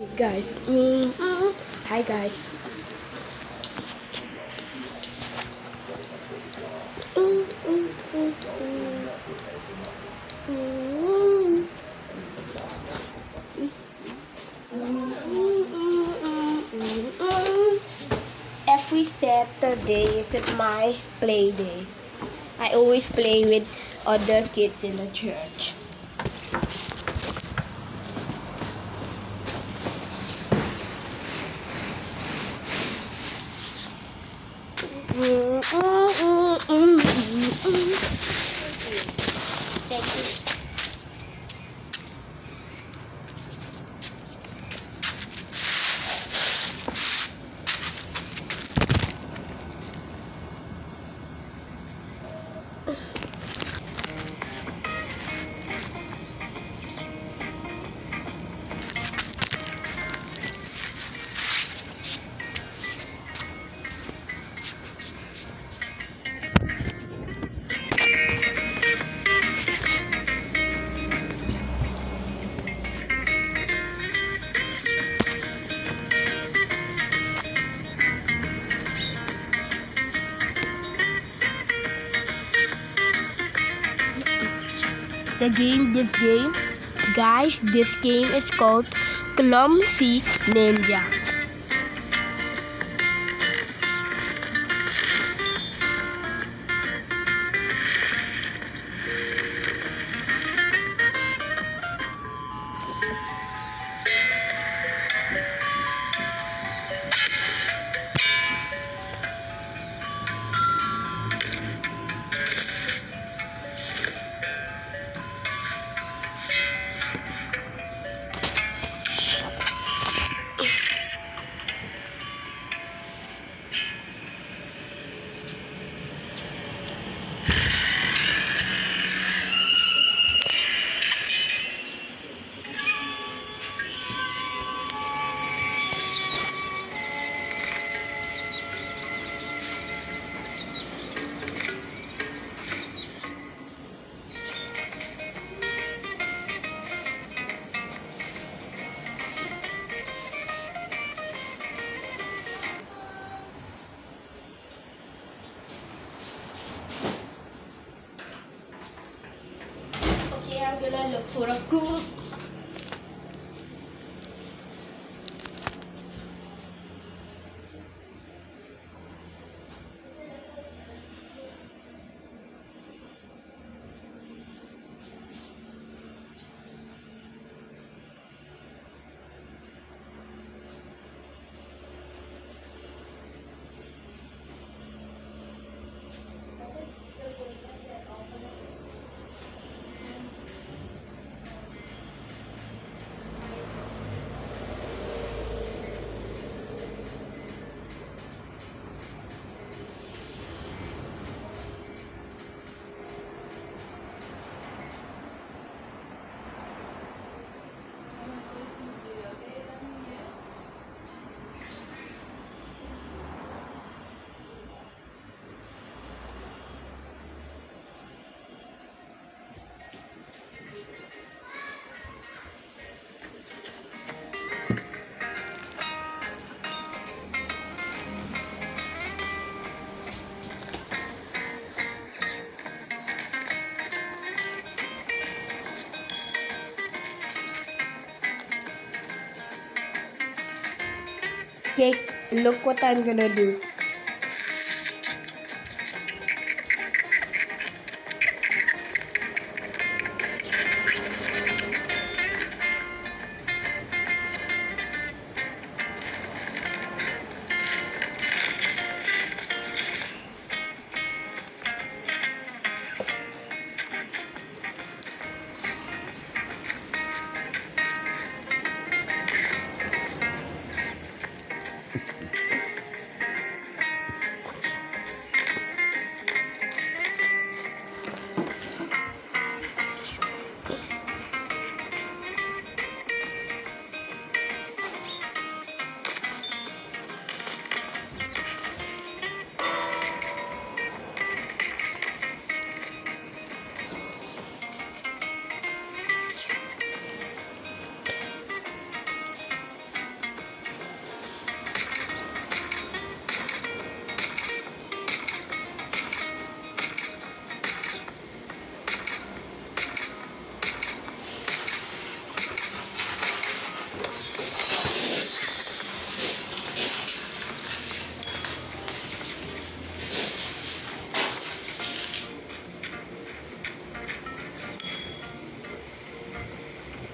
Hey guys, mm, mm, hi guys. Every Saturday is my play day. I always play with other kids in the church. Thank you. The game this game guys this game is called clumsy ninja for a group okay look what i'm gonna do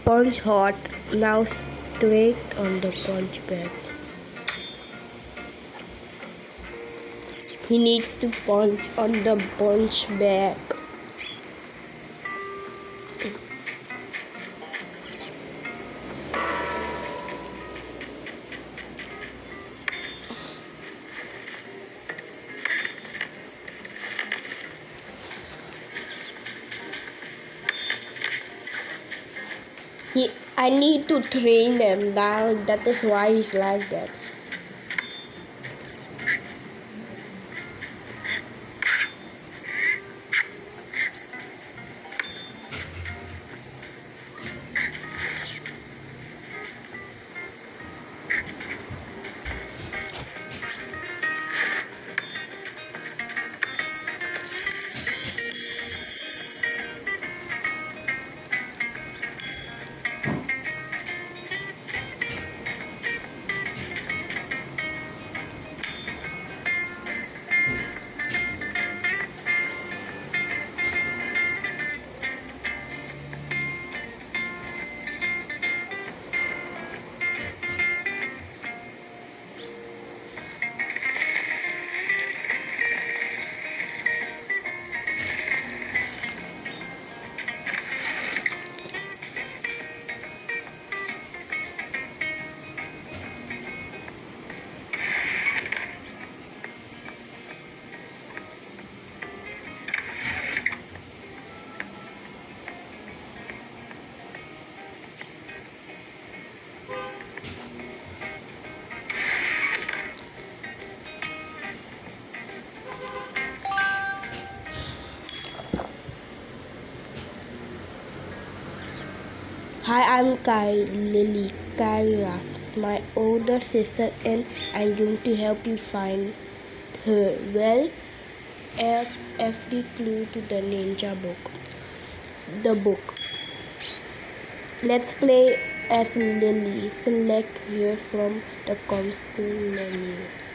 sponge hot. Now straight on the sponge bag. He needs to punch on the punch bag. I need to train them down. That is why he's like that. Hi, I'm Kai Lily Kira, my older sister, and I'm going to help you find her. Well, add every clue to the ninja book. The book. Let's play as Lily. Select here from the costume menu.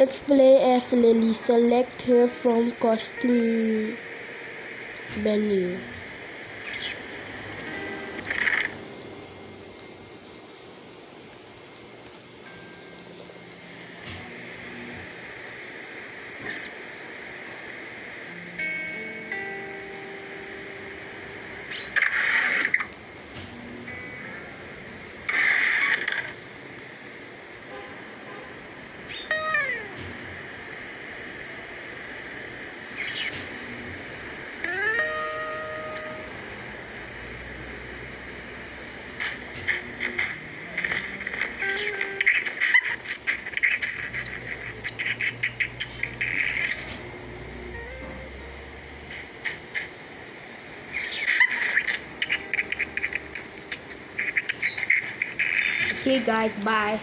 Let's play as Lily. Select her from costume menu. Guys, bye.